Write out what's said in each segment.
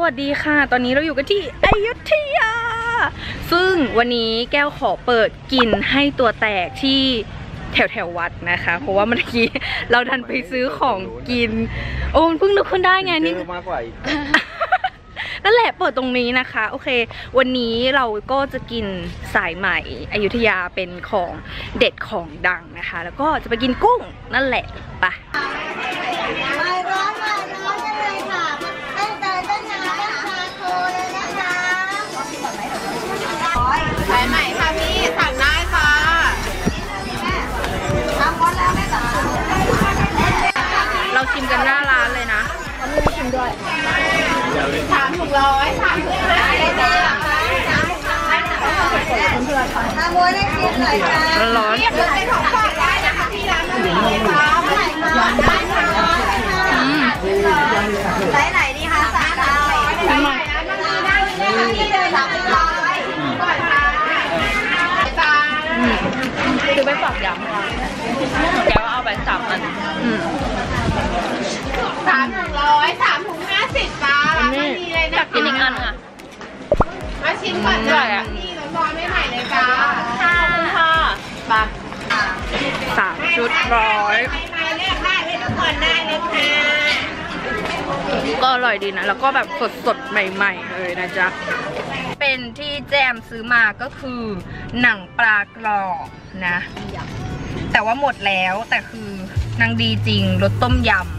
สวัสดีค่ะ ตอนนี้เราอยู่กันที่อยุธยา ซึ่งวันนี้แก้วขอเปิดกินให้ตัวแตกที่แถวแถวๆวัดนะคะ เพราะว่าเมื่อกี้เราดันไปซื้อของกิน โอ้เพิ่งนึกขึ้นได้ไงนี่เจอมากกว่าอีกนั่นแหละเปิดตรงนี้นะคะ โอเค วันนี้เราก็จะกินสายใหม่อยุธยาเป็นของเด็ดของดังนะคะ แล้วก็จะไปกินกุ้งนั่นแหละไป หน้าร้านเลยนะสามถุงร้อยสามถุงห้าสิบจ้าทำหมดได้ชิมหน่อยค่ะร้อนเรียกเป็นของฝากได้นะคะที่ร้านนี้ค่ะๆอืมไซส์ไหนดีคะสามร้อยสายใหม่ร้านนี้ได้เลยนะคะที่เดินสามร้อยก่อนค่ะจ้าคือไปฝากย้ำแกว่าเอาไปสามอันอืม สามถุงร้อยสามถุงห้าสิบจ้าร้านนี้เลยอยานะกกินอีกอันอะ มาชิมก่อนจ้าที่ร้อนๆใหม่ๆเลยจ้าขอบคุณค่ะไปสามชุดร้อยใครมาเลือกได้เลือกก่อนได้เลยค่ะก็อร่อยดีนะ แล้วก็แบบสดๆใหม่ ๆ เลยนะจ๊ะ เป็นที่แจมซื้อมาก็คือหนังปลากรอบนะ แต่ว่าหมดแล้วแต่คือนางดีจริงรสต้มยำ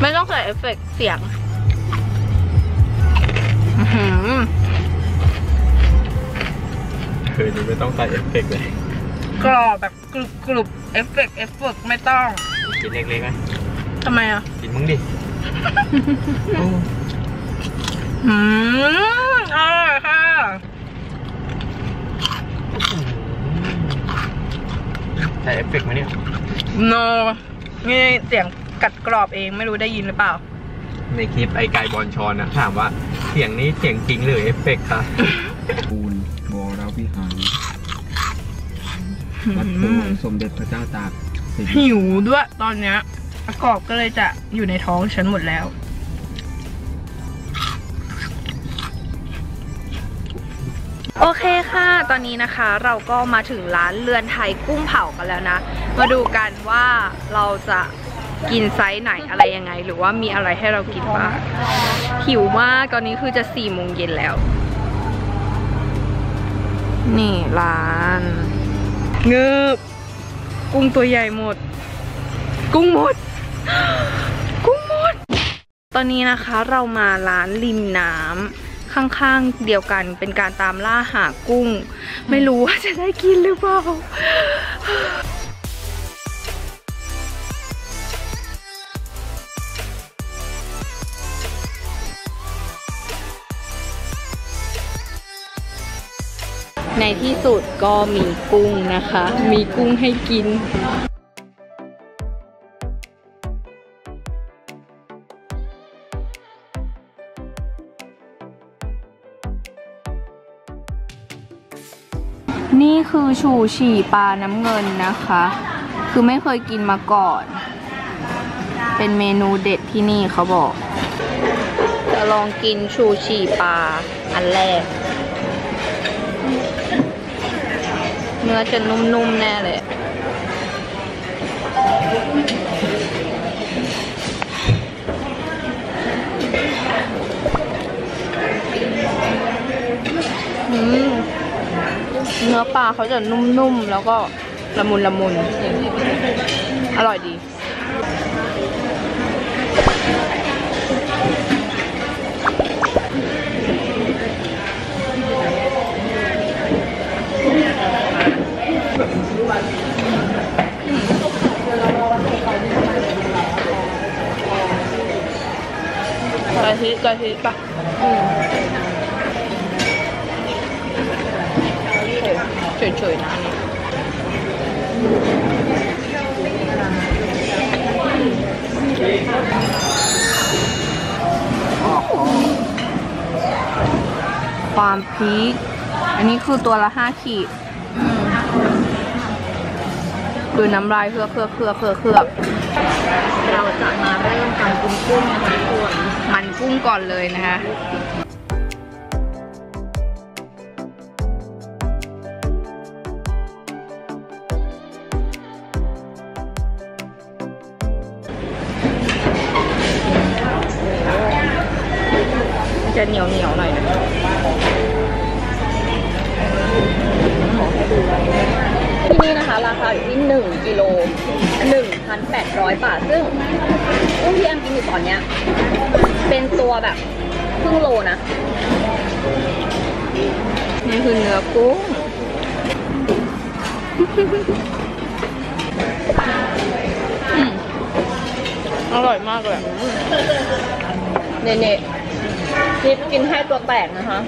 ไม่ต้องใส่เอฟเฟกต์เสียงอื้อหือคืนนี้ไม่ต้องใส่เอฟเฟกต์เลยกรอบแบบกรุบกรุบๆเอฟเฟกต์เอฟเฟกต์ไม่ต้อง กินเล็กๆไหมทำไมอะ กินมึงดิโอ้อืมอร่อยค่ะใส่เอฟเฟกต์ไหมเนี่ยโนนี่เสียง กัดกรอบเองไม่รู้ได้ยินหรือเปล่า ในคลิปไอไก่บอลชอนนะถามว่าเสียงนี้เสียงจริงหรือเอฟเฟกต์คะปูนวรวิหารวัดโพสมเด็จพระเจ้าตากสินหิวด้วยตอนเนี้ยกรอบก็เลยจะอยู่ในท้องฉันหมดแล้ว โอเคค่ะ ตอนนี้นะคะเราก็มาถึงร้านเรือนไทยกุ้งเผากันแล้วนะ มาดูกันว่าเราจะ กินไซส์ไหนอะไรยังไง หรือว่ามีอะไรให้เรากินบ้างหิวมากตอนนี้คือจะสี่โมงเย็นแล้ว นี่ร้านเงือบกุ้งตัวใหญ่หมด กุ้งหมด กุ้งหมด ตอนนี้นะคะเรามาร้านริมน้ำข้างๆเดียวกันเป็นการตามล่าหากุ้ง ไม่รู้ว่าจะได้กินหรือเปล่า ในที่สุดก็มีกุ้งนะคะ มีกุ้งให้กิน นี่คือชูฉี่ปลาน้ำเงินนะคะ คือไม่เคยกินมาก่อน เป็นเมนูเด็ดที่นี่เขาบอก จะลองกินชูฉี่ปลาอันแรก เนื้อจะนุ่มๆแน่เลยเนื้อปลาเขาจะนุ่มๆ แล้วก็ละมุนละมุน อร่อยดี ทิกะทิปะอืมเฉยๆนะอันนี้ความพีคอันนี้คือตัวละห้าขีดอืมดูน้ำลายเฮือเฮือเฮือเฮือกเฮือเราจะมาเริ่มทำกุ้งกุ้งนะคะทุกคน มันกุ้งก่อนเลยนะคะจะเหนียวเหนียวหน่อยนะที่นี่นะคะ ราคาอยู่ที่1กิโล1,800 บาท ซึ่งกุ้งที่แอมกินอยู่ตอนเนี้ย เป็นตัวแบบครึ่งโลนะ นี่คือเนื้อกุ้งอืมอร่อยมากเลยอะเน่ๆทิปกินให้ตัวแตกนะคะ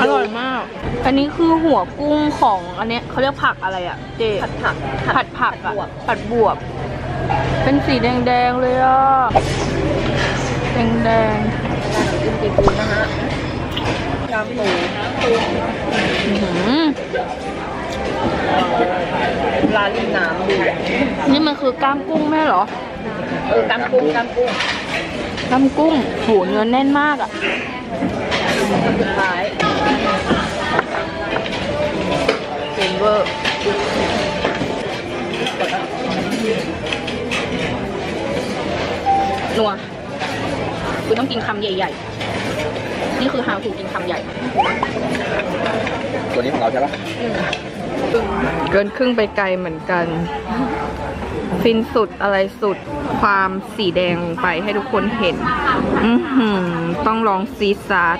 อร่อยมาก อันนี้คือหัวกุ้งของอันเนี้ยเขาเรียกผักอะไรอะเจผัดผัก ผัดผักอะบวบผัดบวบ เป็นสีแดงๆเลยอะ แดงแดงกินซีฟู้ดนะฮะกามปูๆอื้อหือปลาลิมน้ำดูนี่มันคือกล้ามกุ้งแม่เหรอ เออกามกุ้งกามกุ้งกล้ามกุ้งโหเนื้อแน่นมากอะสุดท้ายเก่งเวอร์นัว คุณต้องกินคำใหญ่ ๆ นี่คือฮาวคูกินคำใหญ่ตัวนี้ของเราใช่ปะเกินครึ่งไปไกลเหมือนกัน ฟินสุดอะไรสุดความสีแดงลงไปให้ทุกคนเห็น อือหือ ต้องลองซีซาร์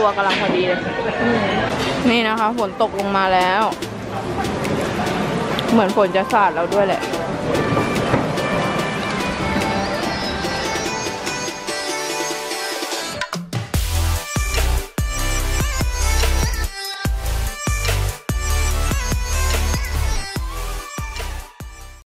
ตัวกำลังพอดีเลยนี่นะคะ ฝนตกลงมาแล้ว เหมือนฝนจะสาดแล้วด้วยแหละ